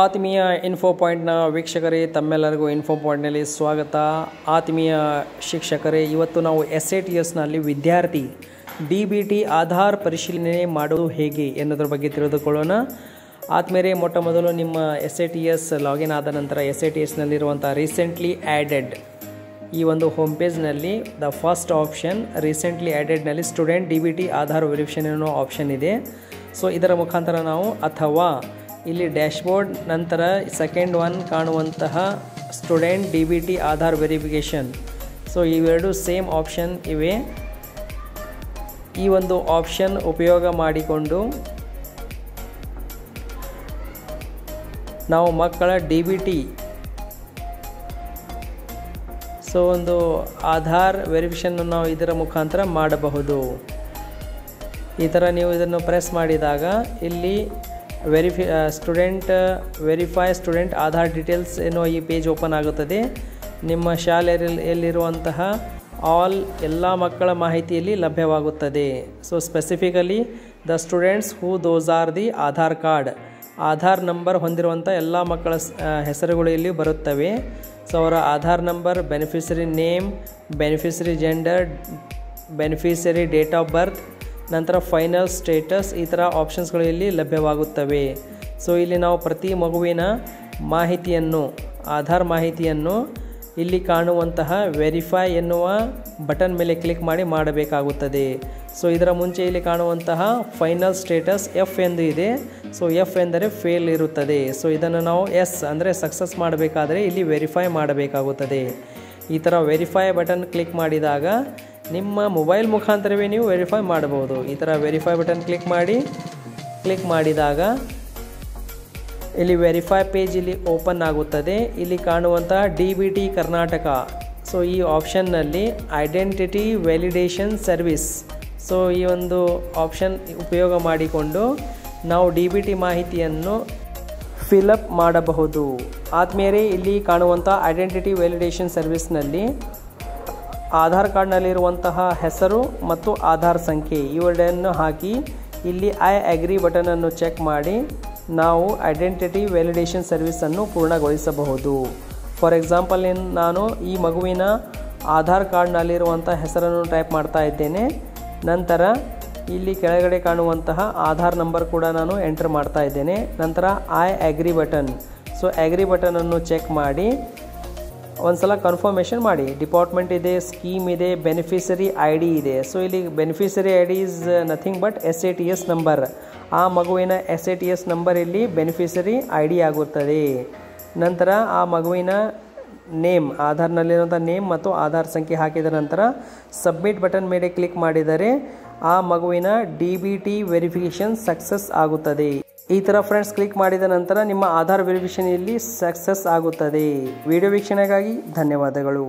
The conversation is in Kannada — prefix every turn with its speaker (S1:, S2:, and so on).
S1: ಆತ್ಮೀಯ ಇನ್ಫೋ ಪಾಯಿಂಟ್ನ ವೀಕ್ಷಕರೇ, ತಮ್ಮೆಲ್ಲರಿಗೂ ಇನ್ಫೋ ಪಾಯಿಂಟ್ನಲ್ಲಿ ಸ್ವಾಗತ. ಆತ್ಮೀಯ ಶಿಕ್ಷಕರೇ, ಇವತ್ತು ನಾವು ಎಸ್ ಎ ಟಿ ಎಸ್ನಲ್ಲಿ ವಿದ್ಯಾರ್ಥಿ ಡಿ ಬಿ ಟಿ ಆಧಾರ್ ಪರಿಶೀಲನೆ ಮಾಡೋದು ಹೇಗೆ ಎನ್ನುವುದರ ಬಗ್ಗೆ ತಿಳಿದುಕೊಳ್ಳೋಣ. ಆದ್ಮೇಲೆ ಮೊಟ್ಟ ಮೊದಲು ನಿಮ್ಮ S A T S login ಆದ ನಂತರ ಎಸ್ ಎ ಟಿ ಎಸ್ನಲ್ಲಿರುವಂಥ ರೀಸೆಂಟ್ಲಿ ಆ್ಯಡೆಡ್ ಈ ಒಂದು ಹೋಮ್ ಪೇಜ್ನಲ್ಲಿ the first option recently ಆ್ಯಡೆಡ್ನಲ್ಲಿ student D B T Aadhaar verification ಅನ್ನೋ ಆಪ್ಷನ್ ಇದೆ. ಸೊ ಇದರ ಮುಖಾಂತರ ನಾವು ಅಥವಾ ಇಲ್ಲಿ ಡ್ಯಾಶ್ಬೋರ್ಡ್ ನಂತರ ಸೆಕೆಂಡ್ ಒನ್ ಕಾಣುವಂತಹ student D B T Aadhaar verification so ಇವೆರಡು ಸೇಮ್ ಆಪ್ಷನ್ ಇವೆ. ಈ ಒಂದು ಆಪ್ಷನ್ ಉಪಯೋಗ ಮಾಡಿಕೊಂಡು ನಾವು ಮಕ್ಕಳ ಡಿ ಬಿ ಟಿ ಸೊ ಒಂದು ಆಧಾರ್ ವೆರಿಫಿಕೇಷನ್ ನಾವು ಇದರ ಮುಖಾಂತರ ಮಾಡಬಹುದು. ಈ ಥರ ನೀವು ಇದನ್ನು ಪ್ರೆಸ್ ಮಾಡಿದಾಗ ಇಲ್ಲಿ verify student verify student Aadhaar details ಏನೋ ಈ ಪೇಜ್ ಓಪನ್ ಆಗುತ್ತದೆ. ನಿಮ್ಮ ಶಾಲೆಯಲ್ಲಿರುವಂತಹ ಆಲ್ ಎಲ್ಲ ಮಕ್ಕಳ ಮಾಹಿತಿಯಲ್ಲಿ ಲಭ್ಯವಾಗುತ್ತದೆ. So specifically the students who those are the Aadhaar card Aadhaar number ಹೊಂದಿರುವಂಥ ಎಲ್ಲ ಮಕ್ಕಳ ಹೆಸರುಗಳು ಇಲ್ಲಿ ಬರುತ್ತವೆ. ಸೊ ಅವರ Aadhaar number beneficiary name beneficiary gender beneficiary date of birth ನಂತರ ಫೈನಲ್ ಸ್ಟೇಟಸ್ ಈ ಥರ ಆಪ್ಷನ್ಸ್ಗಳು ಇಲ್ಲಿ ಲಭ್ಯವಾಗುತ್ತವೆ. ಸೊ ಇಲ್ಲಿ ನಾವು ಪ್ರತಿ ಮಗುವಿನ ಮಾಹಿತಿಯನ್ನು, ಆಧಾರ್ ಮಾಹಿತಿಯನ್ನು ಇಲ್ಲಿ ಕಾಣುವಂತಹ ವೆರಿಫೈ ಎನ್ನುವ ಬಟನ್ ಮೇಲೆ ಕ್ಲಿಕ್ ಮಾಡಿ ಮಾಡಬೇಕಾಗುತ್ತದೆ. ಸೊ ಇದರ ಮುಂಚೆ ಇಲ್ಲಿ ಕಾಣುವಂತಹ ಫೈನಲ್ ಸ್ಟೇಟಸ್ ಎಫ್ ಎಂದು ಇದೆ. ಸೊ ಎಫ್ ಎಂದರೆ ಫೇಲ್ ಇರುತ್ತದೆ. ಸೊ ಇದನ್ನು ನಾವು ಎಸ್ ಅಂದರೆ ಸಕ್ಸಸ್ ಮಾಡಬೇಕಾದರೆ ಇಲ್ಲಿ ವೆರಿಫೈ ಮಾಡಬೇಕಾಗುತ್ತದೆ. ಈ ಥರ ವೆರಿಫೈ ಬಟನ್ ಕ್ಲಿಕ್ ಮಾಡಿದಾಗ ನಿಮ್ಮ ಮೊಬೈಲ್ ಮುಖಾಂತರವೇ ನೀವು ವೆರಿಫೈ ಮಾಡಬಹುದು. ಈ ಥರ ವೆರಿಫೈ ಬಟನ್ ಕ್ಲಿಕ್ ಮಾಡಿ ಕ್ಲಿಕ್ ಮಾಡಿದಾಗ ಇಲ್ಲಿ ವೆರಿಫೈ ಪೇಜ್ ಇಲ್ಲಿ ಓಪನ್ ಆಗುತ್ತದೆ. ಇಲ್ಲಿ ಕಾಣುವಂತಹ D B T Karnataka so ಈ ಆಪ್ಷನ್ನಲ್ಲಿ ಐಡೆಂಟಿಟಿ ವ್ಯಾಲಿಡೇಷನ್ ಸರ್ವಿಸ್ ಸೊ ಈ ಒಂದು ಆಪ್ಷನ್ ಉಪಯೋಗ ಮಾಡಿಕೊಂಡು ನಾವು ಡಿ ಬಿ ಟಿ ಮಾಹಿತಿಯನ್ನು ಫಿಲಪ್ ಮಾಡಬಹುದು. ಆದಮೇಲೆ ಇಲ್ಲಿ ಕಾಣುವಂಥ ಐಡೆಂಟಿಟಿ ವ್ಯಾಲಿಡೇಷನ್ ಸರ್ವಿಸ್ನಲ್ಲಿ ಆಧಾರ್ ಕಾರ್ಡ್ನಲ್ಲಿರುವಂತಹ ಹೆಸರು ಮತ್ತು ಆಧಾರ್ ಸಂಖ್ಯೆ ಇವೆರಡನ್ನು ಹಾಕಿ ಇಲ್ಲಿ ಐ ಅಗ್ರಿ ಬಟನನ್ನು ಚೆಕ್ ಮಾಡಿ. ನಾವು ಐಡೆಂಟಿಟಿ ವ್ಯಾಲಿಡೇಷನ್ ಸರ್ವಿಸನ್ನು ಪೂರ್ಣಗೊಳಿಸಬಹುದು. ಫಾರ್ ಎಕ್ಸಾಂಪಲ್ ನಾನು ಈ ಮಗುವಿನ ಆಧಾರ್ ಕಾರ್ಡ್ನಲ್ಲಿರುವಂಥ ಹೆಸರನ್ನು ಟೈಪ್ ಮಾಡ್ತಾ ಇದ್ದೇನೆ. ನಂತರ ಇಲ್ಲಿ ಕೆಳಗಡೆ ಕಾಣುವಂತಹ ಆಧಾರ್ ನಂಬರ್ ಕೂಡ ನಾನು ಎಂಟರ್ ಮಾಡ್ತಾ ಇದ್ದೇನೆ. ನಂತರ I agree button so agree ಬಟನನ್ನು check ಮಾಡಿ. ಒಂದ್ಸಲ ಕನ್ಫರ್ಮೇಷನ್ ಮಾಡಿ. ಡಿಪಾರ್ಟ್ಮೆಂಟ್ ಇದೆ ಸ್ಕೀಮ್ ಇದೆ ಬೆನಿಫಿಷರಿ ಐ ಡಿ ಇದೆ. ಸೊ ಇಲ್ಲಿ beneficiary I D is nothing but S A T S number ಆ ಮಗುವಿನ S A T S number ಇಲ್ಲಿ ಬೆನಿಫಿಷರಿ ಐ ಡಿ ಆಗುತ್ತದೆ. ನಂತರ ಆ ಮಗುವಿನ ನೇಮ್ ಆಧಾರ್ನಲ್ಲಿರುವಂಥ ನೇಮ್ ಮತ್ತು ಆಧಾರ್ ಸಂಖ್ಯೆ ಹಾಕಿದ ನಂತರ ಸಬ್ಮಿಟ್ ಬಟನ್ ಮೇಲೆ ಕ್ಲಿಕ್ ಮಾಡಿದರೆ ಆ ಮಗುವಿನ D B T verification success ಆಗುತ್ತದೆ. ಈ ಥರ ಫ್ರೆಂಡ್ಸ್ ಕ್ಲಿಕ್ ಮಾಡಿದ ನಂತರ ನಿಮ್ಮ ಆಧಾರ್ ವೆರಿಫಿಕೇಷನ್ ಇಲ್ಲಿ ಸಕ್ಸಸ್ ಆಗುತ್ತದೆ. ವಿಡಿಯೋ ವೀಕ್ಷಣೆಗಾಗಿ ಧನ್ಯವಾದಗಳು.